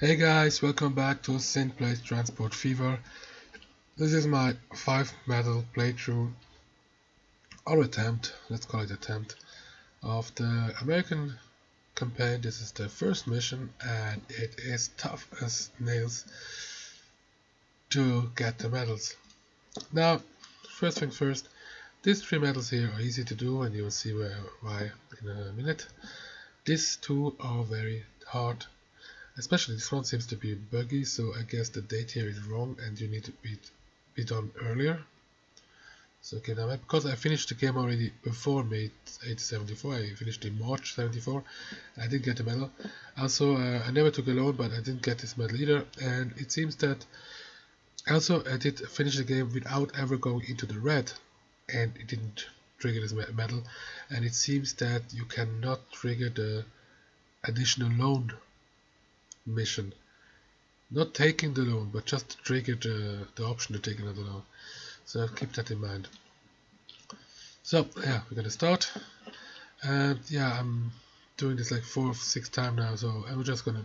Hey guys, welcome back to Synthblade Transport Fever. This is my 5 medal playthrough, or attempt, let's call it attempt, of the American campaign. This is the first mission and it is tough as nails to get the medals. Now, first things first, these three medals here are easy to do and you will see where, why in a minute. These two are very hard Especially this one seems to be buggy, so I guess the date here is wrong and you need to be, be done earlier. So okay, now because I finished the game already before May 874, I finished in March 74, I didn't get the medal. Also, uh, I never took a loan, but I didn't get this medal either, and it seems that also I did finish the game without ever going into the red, and it didn't trigger this medal, and it seems that you cannot trigger the additional loan mission. Not taking the loan, but just trigger the, the option to take another loan. So keep that in mind. So yeah, we're gonna start. And yeah, I'm doing this like four or six times now, so I'm just gonna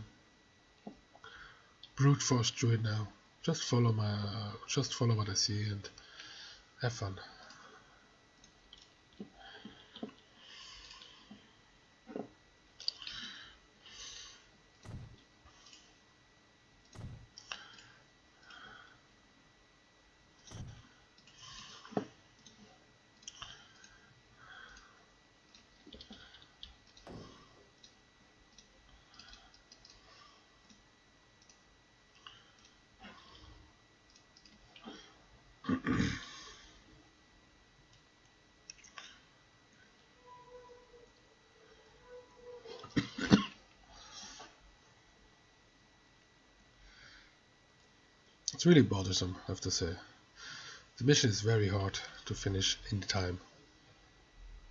brute force through it now. Just follow my, uh, just follow what I see and have fun. It's really bothersome, I have to say. The mission is very hard to finish in time.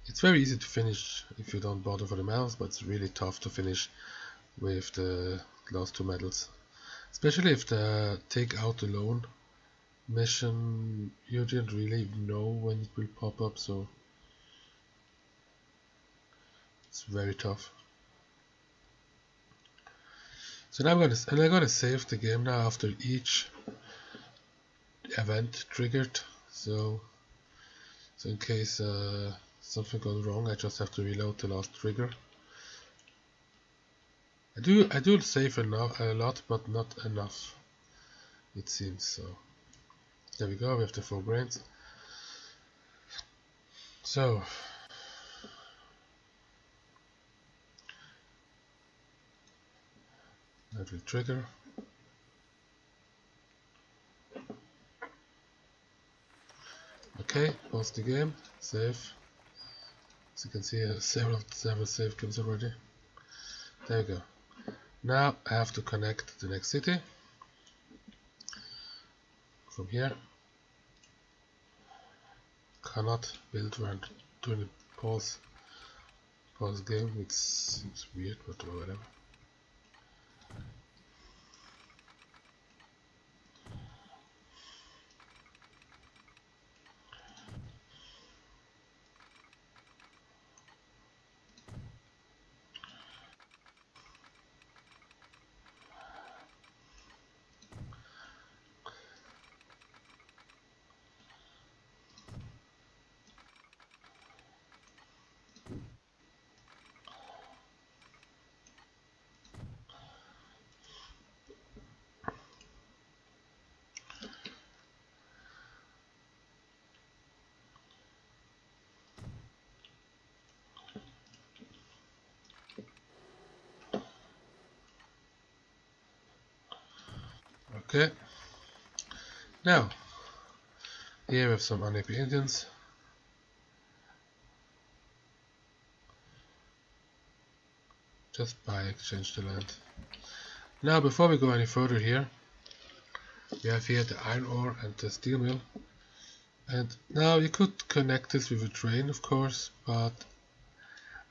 It's very easy to finish if you don't bother for the medals, but it's really tough to finish with the last two medals. Especially if the take out the loan mission, you didn't really know when it will pop up, so it's very tough. So now I'm gonna and I'm gonna save the game now after each event triggered. So so in case uh, something goes wrong, I just have to reload the last trigger. I do I do save enough a lot, but not enough. It seems so. There we go. We have the four brains. So that will trigger okay pause the game. Save. As you can see several several save games already. There we go. Now I have to connect the next city. From here. Cannot build when doing a pause pause game it's, it's weird but whatever Okay. Now, here we have some unhappy Indians. Just by exchange the land. Now, before we go any further here, we have here the iron ore and the steel mill. And now you could connect this with a train, of course, but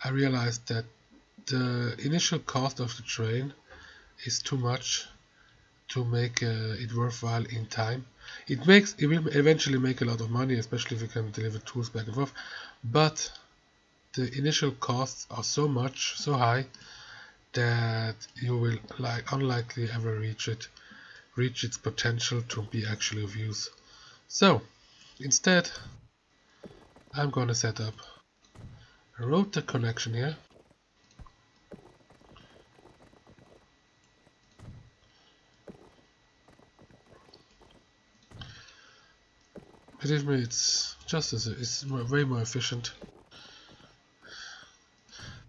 I realized that the initial cost of the train is too much to make uh, it worthwhile in time. It makes it will eventually make a lot of money, especially if you can deliver tools back and forth. But the initial costs are so much, so high, that you will like unlikely ever reach it reach its potential to be actually of use. So instead I'm gonna set up a router connection here Believe me, it's just as it's way more efficient.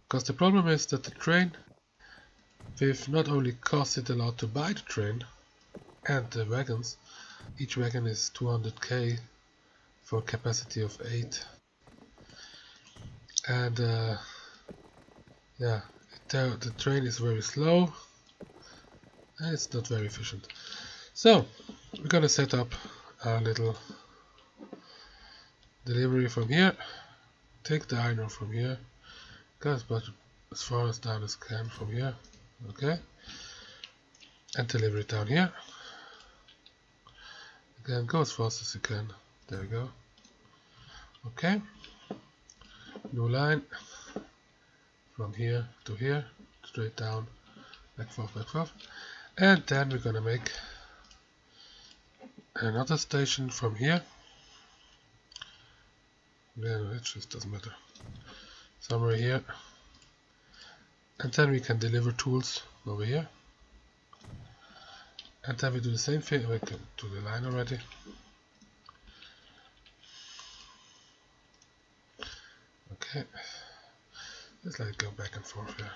Because the problem is that the train, we've not only cost it a lot to buy the train and the wagons, each wagon is 200k for capacity of 8 and uh, yeah the, the train is very slow and it's not very efficient so we're gonna set up a little delivery from here. Take the iron from here. Go as, much, as far as down as can from here okay? And deliver it down here. Again go as fast as you can. There we go. Okay. New line. From here to here straight down. Back forth back forth. And then we're gonna make another station from here yeah, it just doesn't matter. Somewhere here. And then we can deliver tools over here. And then we do the same thing. We can do the line already. Okay. Let's let it go back and forth here.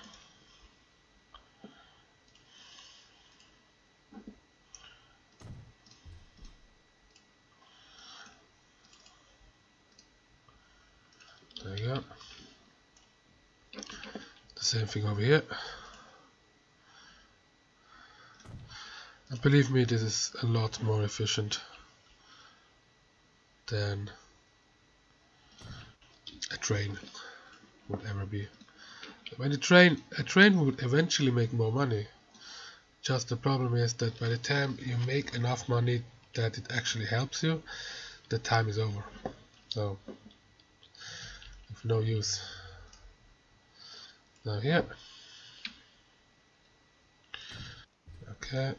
Same thing over here. And believe me, this is a lot more efficient than a train would ever be. When a train, a train would eventually make more money. Just the problem is that by the time you make enough money that it actually helps you, the time is over. So, of no use. Now here. Okay.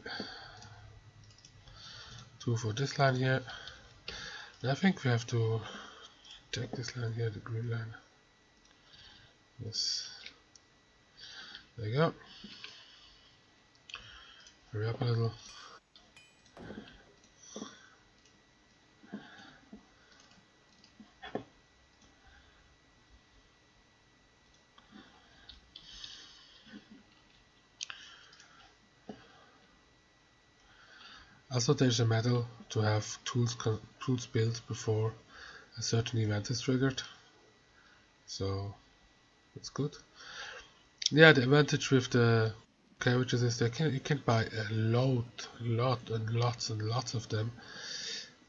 Two for this line here. And I think we have to take this line here, the green line. Yes. There you go. Hurry up a little. Also there's a medal to have tools, tools built before a certain event is triggered. So that's good. Yeah, the advantage with the carriages is that you can buy a load, lot and lots and lots of them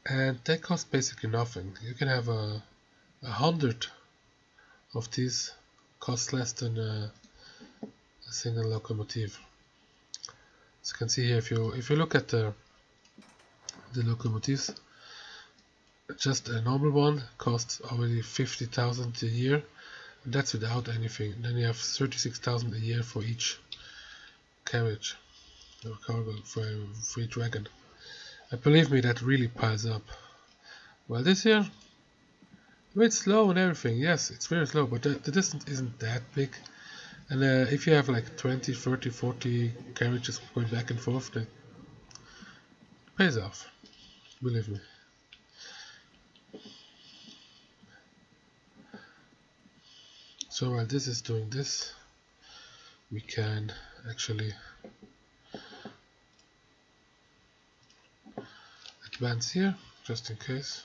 and they cost basically nothing. You can have a, a hundred of these cost less than a, a single locomotive. As you can see here, if you if you look at the the locomotives. Just a normal one costs already 50,000 a year. That's without anything. Then you have 36,000 a year for each carriage or cargo for, each wagon. And believe me, that really piles up. Well, this here, it's slow and everything. Yes, it's very slow, but the, the distance isn't that big. And uh, if you have like 20, 30, 40 carriages going back and forth, that pays off believe me. So while this is doing this, we can actually advance here, just in case.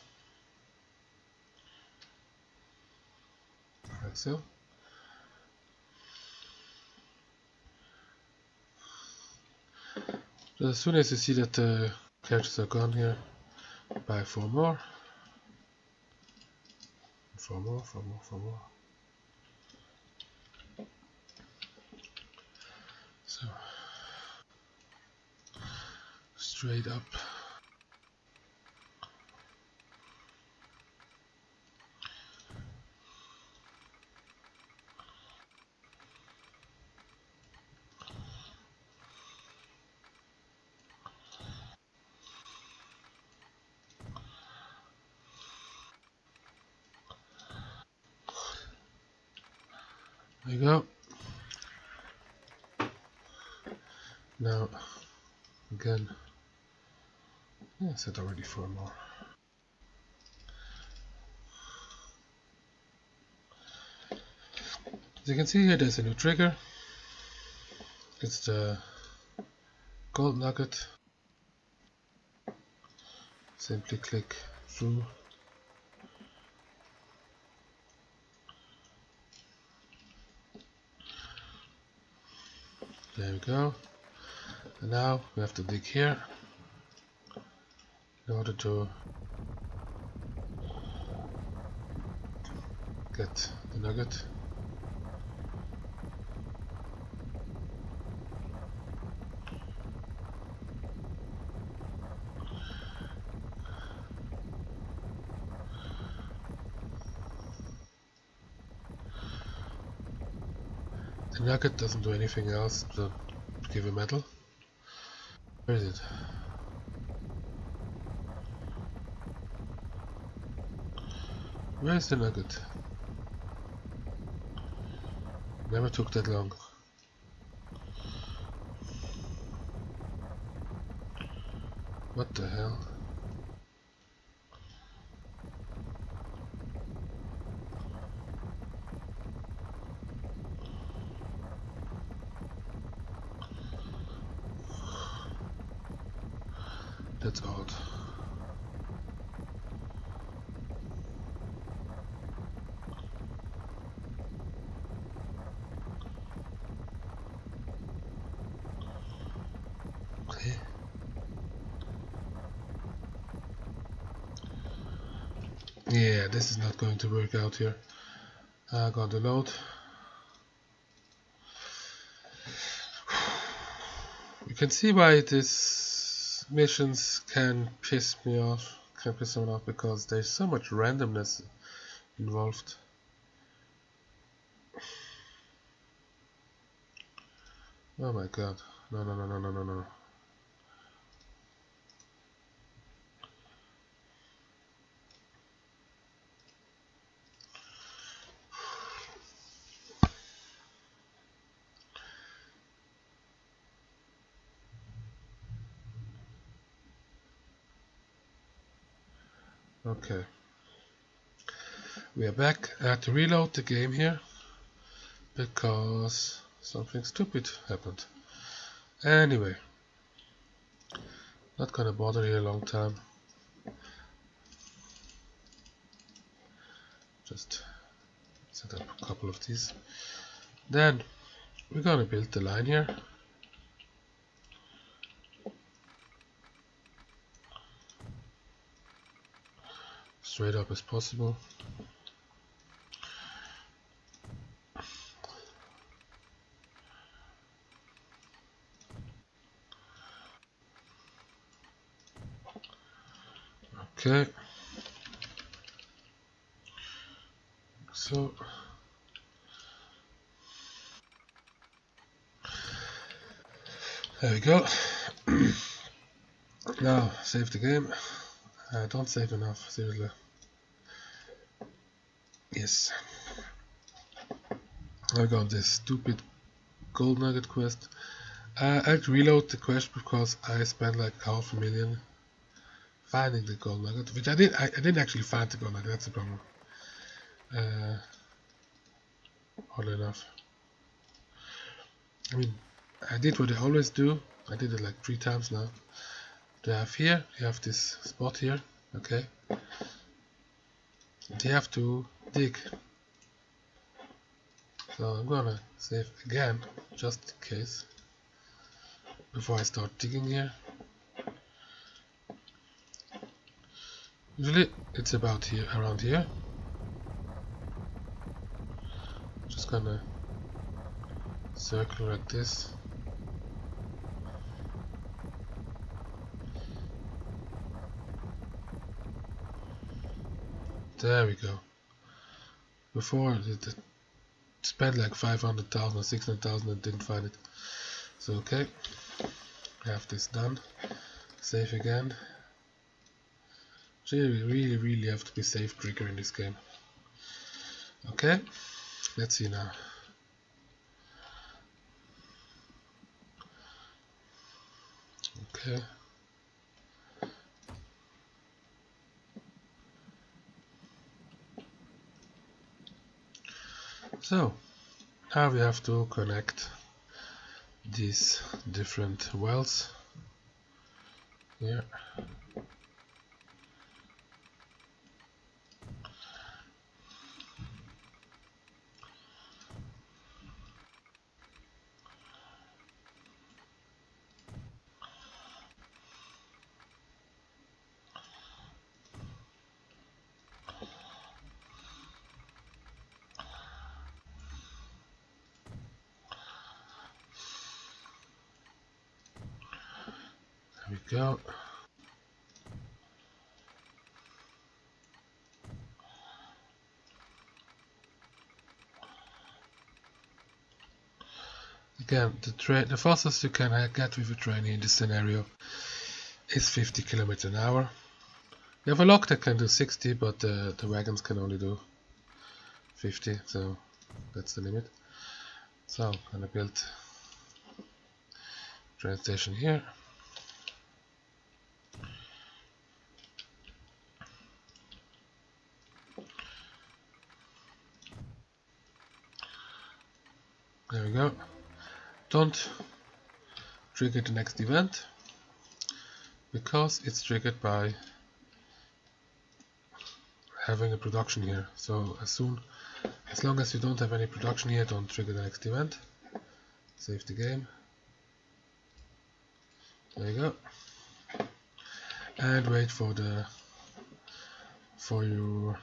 Like so. As soon as you see that the characters are gone here, buy four more. Four more, four more, four more. So straight up. There you go. Now, again, said already four more. As you can see here, there's a new trigger. It's the gold nugget. Simply click through. There we go. And now we have to dig here in order to get the nugget. The nugget doesn't do anything else to give a medal. Where is it? Where's the nugget? Never took that long. What the hell? That's odd. Okay. Yeah, this is not going to work out here. I got the load. You can see why these missions can piss me off, can piss someone off because there's so much randomness involved. Oh my god. No, no, no, no, no, no, no. Okay. We are back. I had to reload the game here because something stupid happened. Anyway, not gonna bother you a long time. Just set up a couple of these. Then we're gonna build the line here. Straight up as possible. Okay. So there we go. now save the game. Uh, don't save enough, seriously. Yes. I got this stupid gold nugget quest. Uh, I'd reload the quest because I spent like half a million finding the gold nugget, which I did. I, I didn't actually find the gold nugget. That's the problem. Uh, oddly enough, I mean, I did what I always do. I did it like three times now. You have here, you have this spot here, okay. You have to dig. So I'm gonna save again, just in case, before I start digging here. Usually it's about here, around here. Just gonna circle like this. There we go before it spent like 500,000 or 600,000 and didn't find it. So okay. Have this done. Save again. We really really have to be safe trigger in this game. Okay. Let's see now Okay. So, now we have to connect these different wells here. There we go. Again, the train, the fastest you can get with a train in this scenario is 50 km an hour. You have a lock that can do 60, but uh, the wagons can only do 50, so that's the limit. So I'm gonna build train station here. There we go. Don't trigger the next event because it's triggered by having a production here. So as soon as long as you don't have any production here, don't trigger the next event. Save the game. There you go. And wait for the for your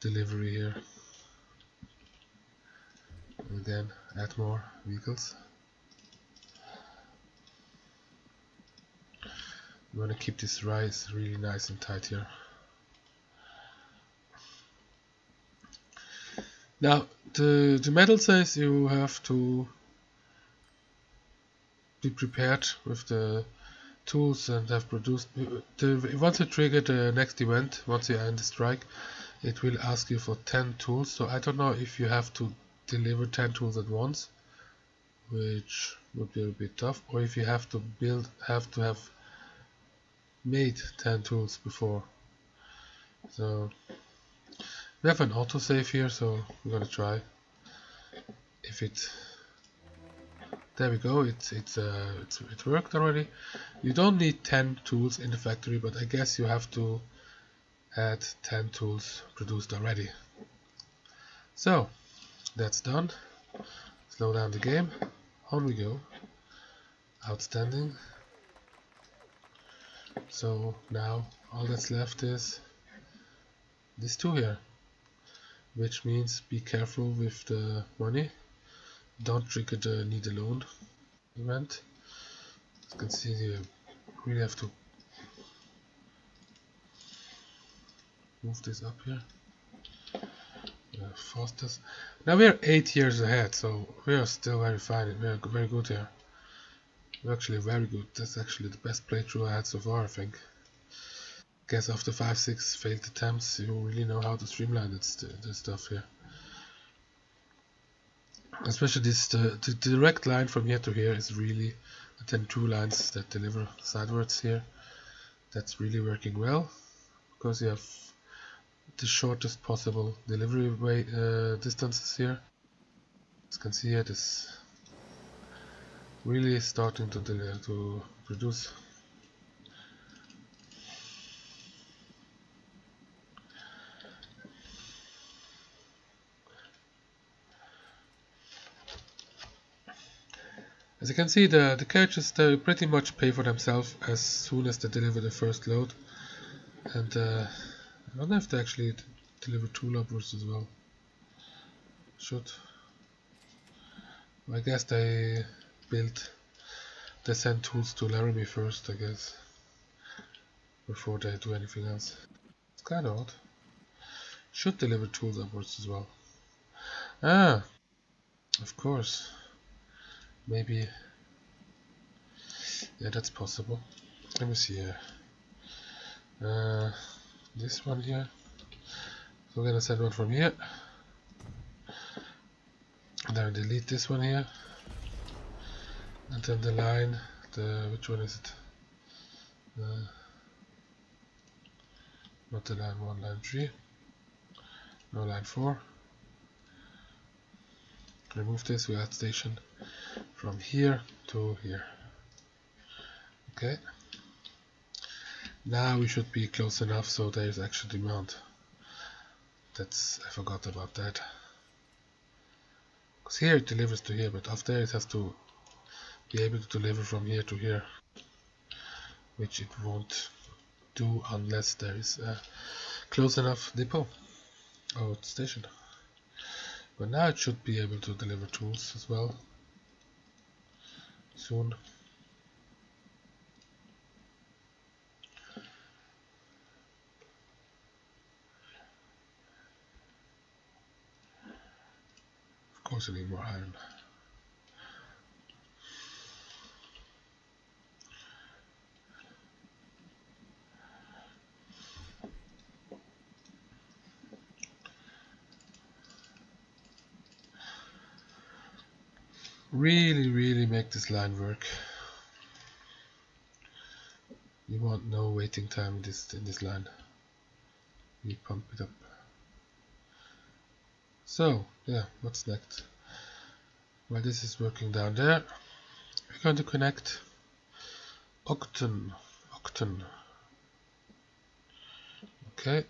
delivery here again add more vehicles. You want to keep this rise really nice and tight here. Now the, the metal says you have to be prepared with the tools and have produced uh, the, once you trigger the next event once you end the strike it will ask you for 10 tools. So I don't know if you have to deliver 10 tools at once which would be a bit tough. Or if you have to build have to have made 10 tools before. So we have an autosave here so we're gonna try. If it there we go it's it's uh it's, it worked already. You don't need 10 tools in the factory but I guess you have to add 10 tools produced already. So that's done. Slow down the game. On we go. Outstanding. So now all that's left is these two here. Which means be careful with the money. Don't trigger the need a loan event. As you can see you really have to move this up here the fastest. Now we are 8 years ahead, so we are still very fine, we are very good here. We're actually very good, that's actually the best playthrough I had so far I think. Guess after 5-6 failed attempts you really know how to streamline this, this stuff here. Especially this the, the direct line from here to here is really then two lines that deliver sidewards here. That's really working well because you have the shortest possible delivery way uh, distances here. As you can see it is really starting to to produce As you can see, the, the carriages they pretty much pay for themselves as soon as they deliver the first load. And uh, I wonder if they actually deliver tool upwards as well. Should. I guess they built, they send tools to Laramie first, I guess, before they do anything else. It's kind of odd. Should deliver tools upwards as well. Ah, of course. Maybe. Yeah, that's possible. Let me see here. Uh, this one here. So we're gonna send one from here. Then delete this one here. And then the line the which one is it? Uh, not the line 1, line 3. No, line 4. Remove this, we add station from here to here. Okay. Now we should be close enough so there is actual demand. That's I forgot about that. Because here it delivers to here, but after it has to be able to deliver from here to here, which it won't do unless there is a close enough depot or station. But now it should be able to deliver tools as well soon. More iron. really really make this line work. You want no waiting time in this in this line. You pump it up so yeah what's next? While this is working down there. We're going to connect octon. Octon. Okay.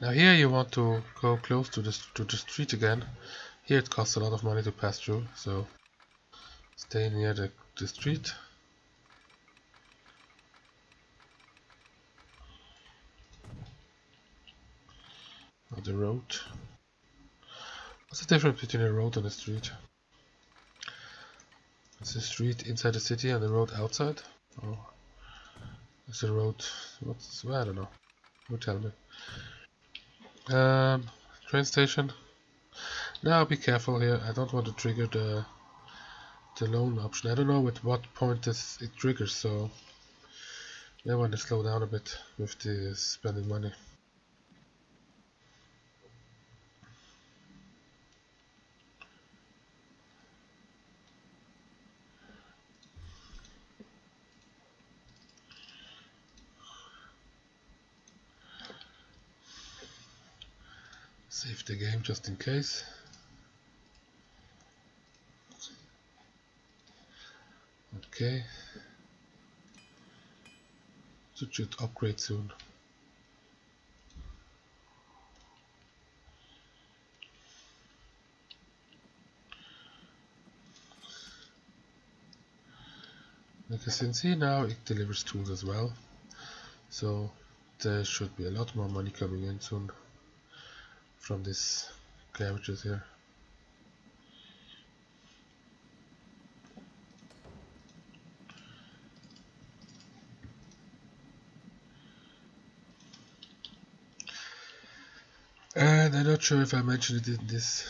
Now here you want to go close to the, to the street again. Here it costs a lot of money to pass through, so stay near the, the street. Or the road. What's the difference between a road and a street? Is the street inside the city and the road outside? Or is the road what's well, I don't know. You tell me. Um, train station. Now be careful here, I don't want to trigger the the loan option. I don't know at what point this, it triggers, so I want to slow down a bit with the spending money. Save the game just in case. Okay. So should upgrade soon. Like you can see now it delivers tools as well. So there should be a lot more money coming in soon from these garages here. And I'm not sure if I mentioned it in this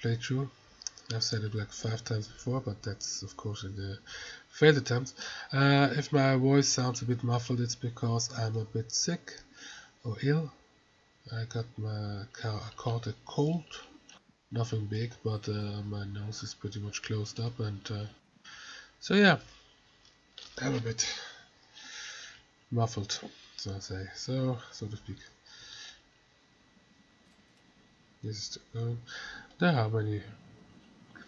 playthrough. I've said it like five times before, but that's of course in the failed attempts. Uh, if my voice sounds a bit muffled, it's because I'm a bit sick or ill. I got my I caught a cold, nothing big, but uh, my nose is pretty much closed up, and uh, so yeah, I'm a bit muffled, so I say, so so to speak. This is uh, how many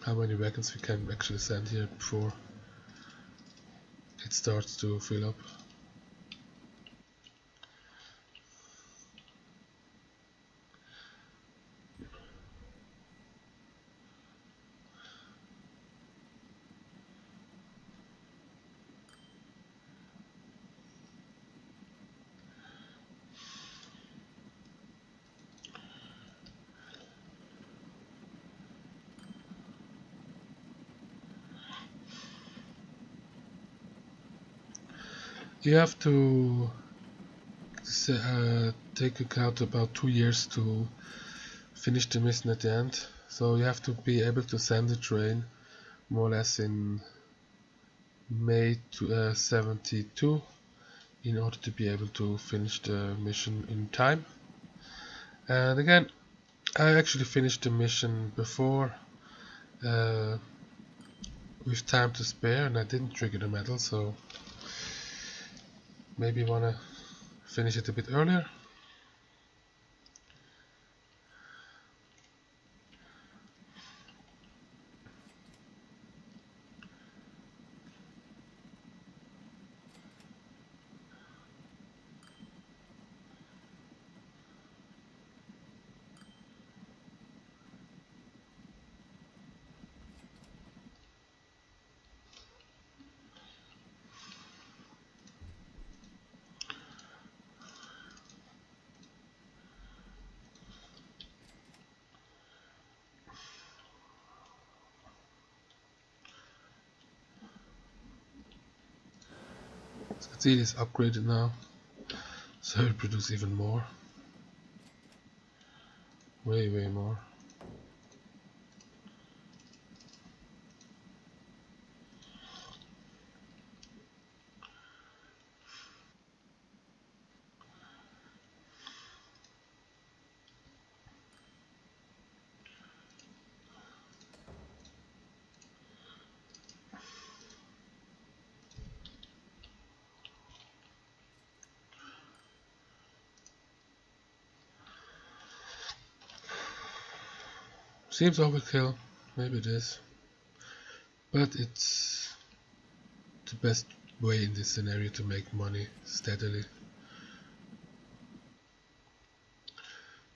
how many wagons we can actually send here before it starts to fill up. You have to uh, take account about two years to finish the mission at the end. So you have to be able to send the train more or less in May to, uh, 72 in order to be able to finish the mission in time. And again I actually finished the mission before uh, with time to spare and I didn't trigger the medal so maybe wanna finish it a bit earlier It is upgraded now, so it produces even more. Way, way more. Seems overkill, maybe it is. But it's the best way in this scenario to make money steadily.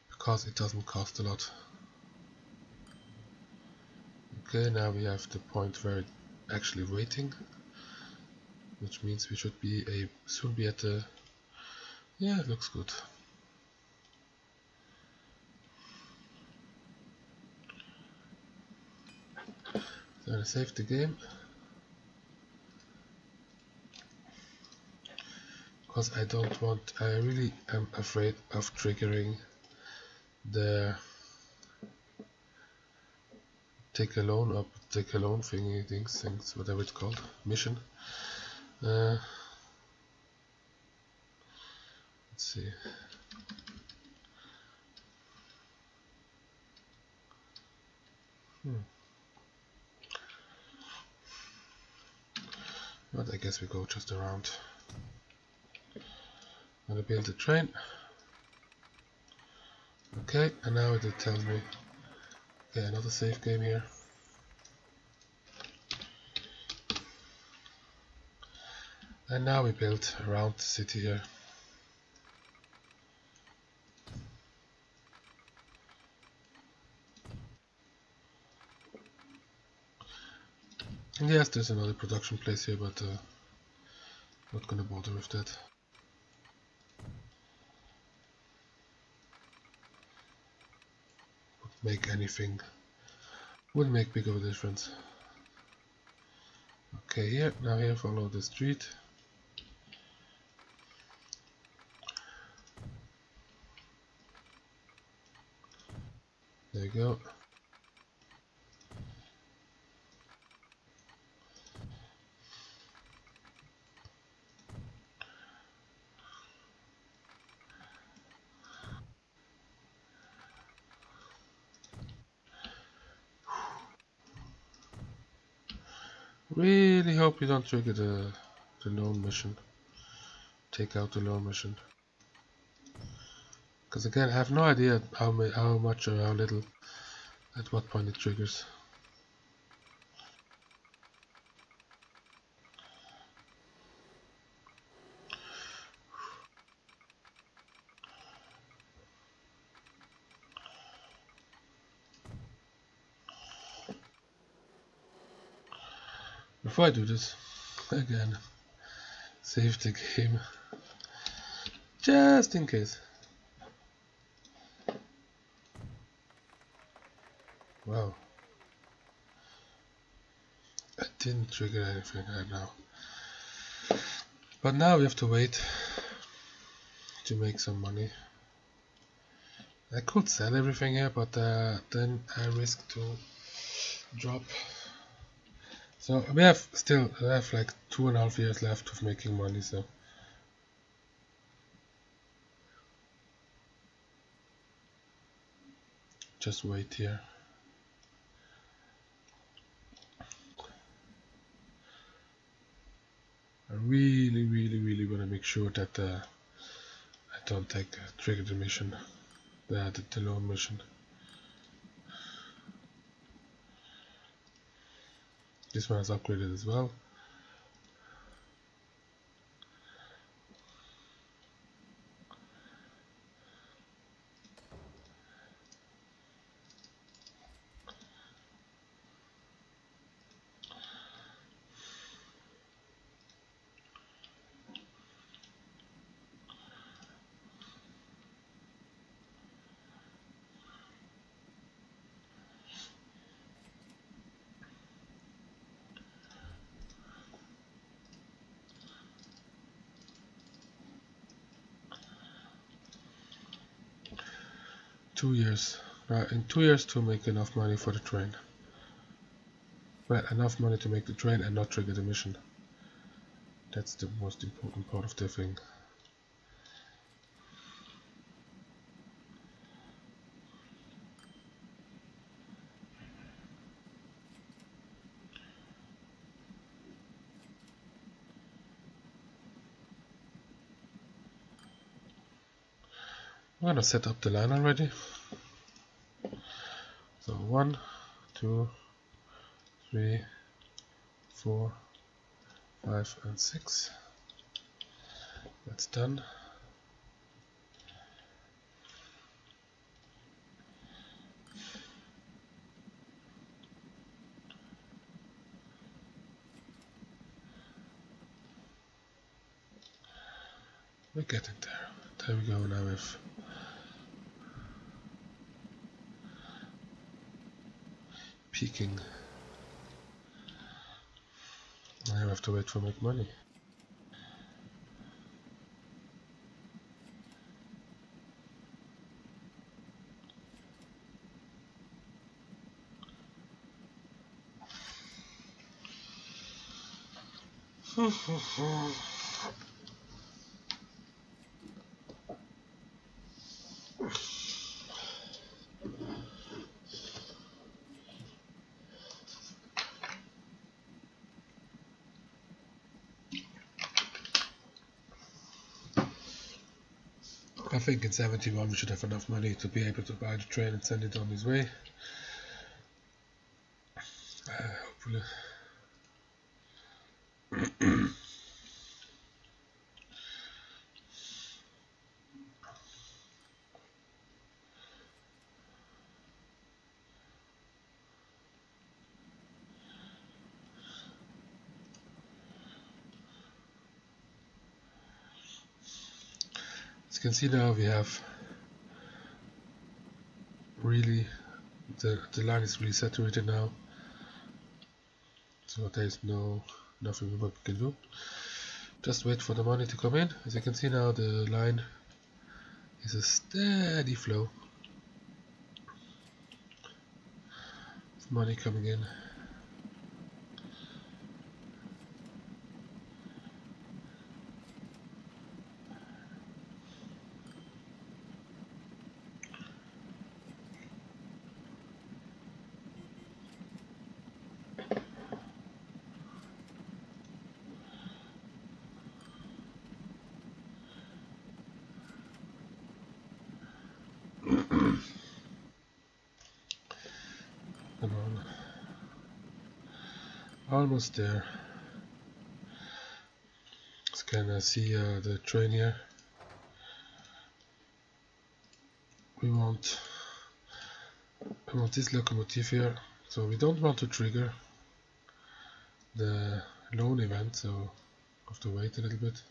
Because it doesn't cost a lot. Okay, now we have the point where it's actually waiting. Which means we should be a soon be at the yeah it looks good. Gonna save the game. Because I don't want I really am afraid of triggering the take a loan up take a loan thingy things things whatever it's called mission. Uh, let's see. Hmm. But I guess we go just around. I'm gonna build a train. Okay, and now it tells me, okay, another safe game here. And now we build around the city here. Yes, there's another production place here, but uh, not gonna bother with that. Would make anything, wouldn't make big of a difference. Okay, here, now here follow the street. There you go. Really hope you don't trigger the, the loan mission. Take out the loan mission. Because again, I have no idea how, how much or how little, at what point it triggers. Before I do this, again, save the game, just in case. Wow. I didn't trigger anything right now. But now we have to wait to make some money. I could sell everything here, but uh, then I risk to drop so we have still we have like two and a half years left of making money so just wait here I really, really, really want to make sure that uh, I don't take uh, trigger the mission, the, the, the loan mission. This one is upgraded as well. Two years right in two years to make enough money for the train. Well enough money to make the train and not trigger the mission. That's the most important part of the thing. I'm gonna set up the line already. One, two, three, four, five, and six. That's done. We're getting there. There we go now with peaking. I have to wait for make money. think in 71 we should have enough money to be able to buy the train and send it on its way. Uh, hopefully. You can see now we have really the, the line is really saturated now. So there is no nothing we can do. Just wait for the money to come in. As you can see now the line is a steady flow. Money coming in almost there. Let's kind of see uh, the train here. We want we want this locomotive here, so we don't want to trigger the loan event, so have to wait a little bit.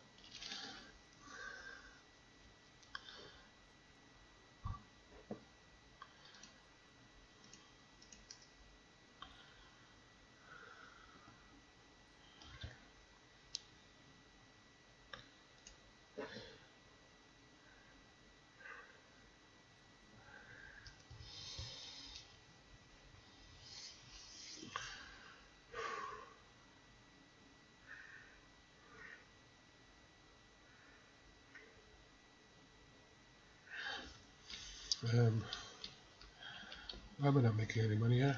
I'm not making any money here.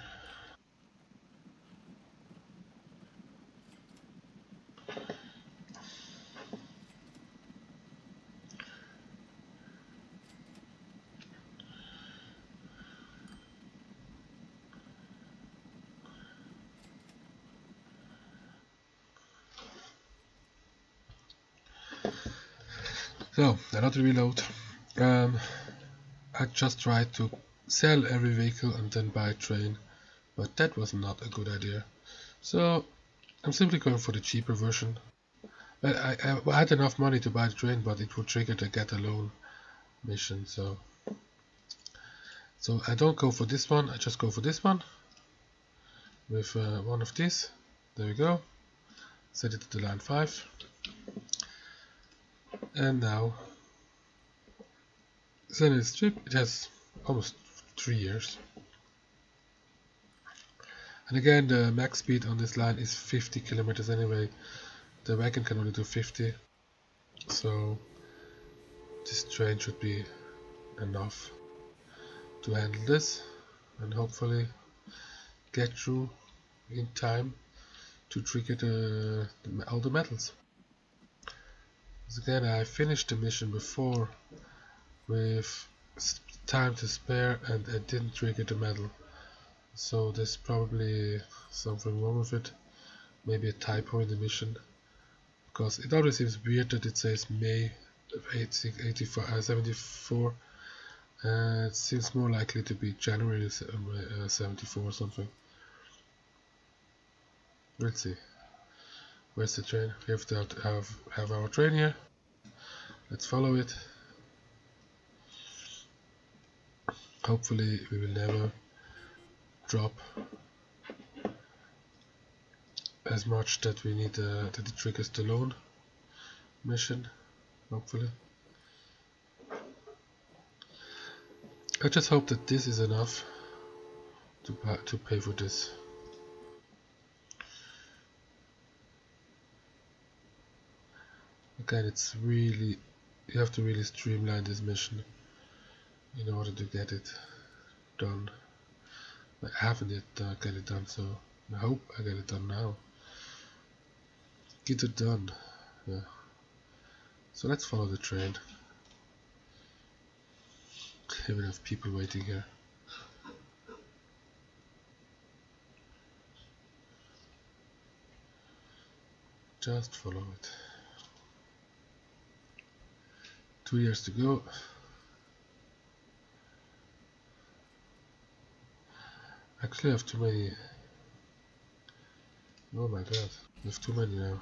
So, another reload. Um, I just tried to sell every vehicle and then buy a train, but that was not a good idea. So, I'm simply going for the cheaper version. I, I, I had enough money to buy the train, but it would trigger the get a loan mission, so... So I don't go for this one, I just go for this one with uh, one of these. There we go. Set it to the line 5. And now send it strip. It has almost 3 years. And again the max speed on this line is 50 kilometers anyway. The wagon can only do 50. So this train should be enough to handle this and hopefully get through in time to trigger the, the all the medals. again I finished the mission before with time to spare and I didn't trigger the medal so there's probably something wrong with it maybe a typo in the mission because it always seems weird that it says May of 84, uh, 74 uh, it seems more likely to be January uh, 74 or something Let's see. Where's the train? We have to have, have our train here. Let's follow it. Hopefully we will never drop as much that we need uh, that it triggers the loan mission. Hopefully. I just hope that this is enough to, to pay for this. again it's really you have to really streamline this mission in order to get it done. I haven't yet uh, get it done so I hope I get it done now. Get it done. Yeah. So let's follow the train even have people waiting here. Just follow it. Two years to go actually I have too many oh my god I have too many now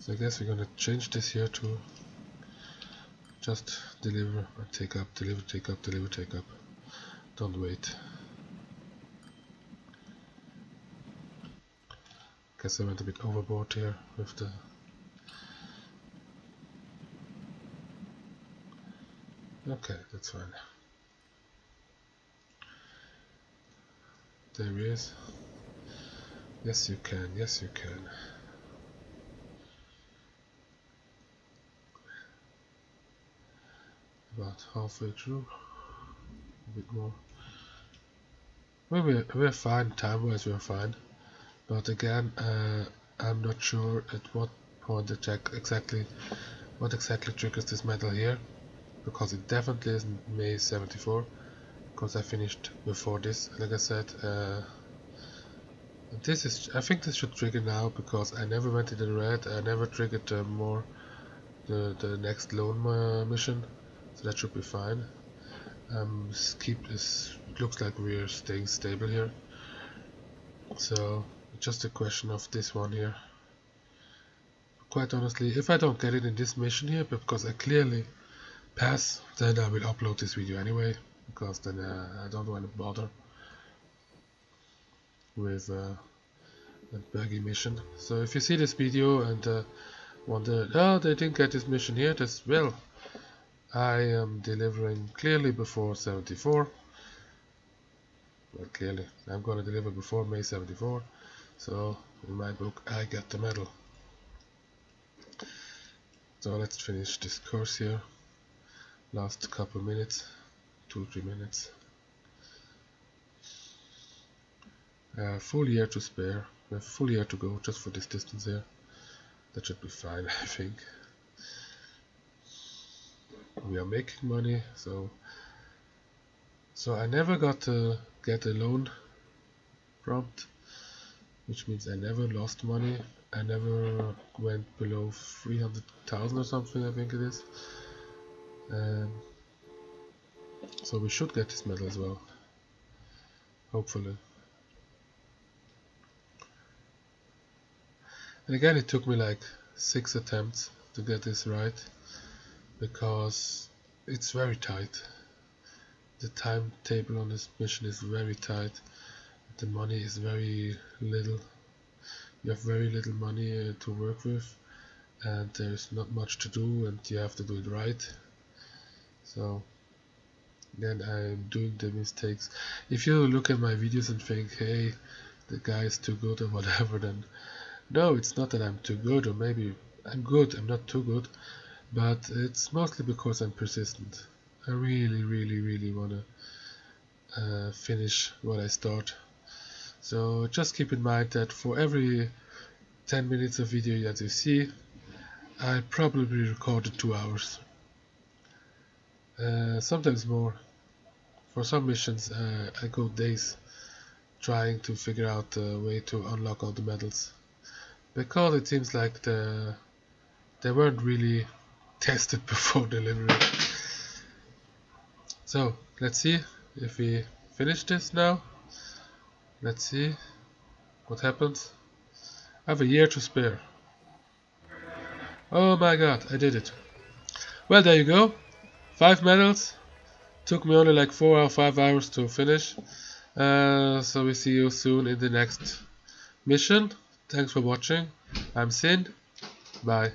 so I guess we're gonna change this here to just deliver take up, deliver, take up, deliver, take up. Don't wait. guess I went a bit overboard here with the Okay, that's fine. There he is. Yes you can, yes you can. About halfway through. A bit more. We're, we're fine, time-wise we're fine but again uh, I'm not sure at what point the check exactly what exactly triggers this medal here because it definitely isn't May 74 because I finished before this like I said uh, this is I think this should trigger now because I never went in the red I never triggered uh, more the, the next loan uh, mission so that should be fine. Um, keep this looks like we're staying stable here. So just a question of this one here. Quite honestly if I don't get it in this mission here because I clearly pass then I will upload this video anyway because then uh, I don't want to bother with uh, a buggy mission so if you see this video and uh, wonder oh they didn't get this mission here that's well I am delivering clearly before 74 well clearly I'm gonna deliver before May 74 so in my book I get the medal. So let's finish this course here. Last couple minutes, two three minutes. Uh, full year to spare. We have full year to go just for this distance here. That should be fine, I think. We are making money, so so I never got to get a loan prompt which means I never lost money I never went below 300,000 or something I think it is um, so we should get this medal as well. Hopefully. And again it took me like six attempts to get this right because it's very tight. The timetable on this mission is very tight. The money is very little. You have very little money uh, to work with and there's not much to do and you have to do it right so then I'm doing the mistakes. If you look at my videos and think hey the guy is too good or whatever then no it's not that I'm too good or maybe I'm good I'm not too good but it's mostly because I'm persistent. I really really really wanna uh, finish what I start. So just keep in mind that for every 10 minutes of video that you see I probably recorded 2 hours uh, sometimes more for some missions uh, I go days trying to figure out a way to unlock all the medals because it seems like the they weren't really tested before delivery so let's see if we finish this now Let's see what happens. I have a year to spare. Oh my god, I did it. Well, there you go. Five medals. Took me only like four or five hours to finish. Uh, so we see you soon in the next mission. Thanks for watching. I'm Sin. Bye.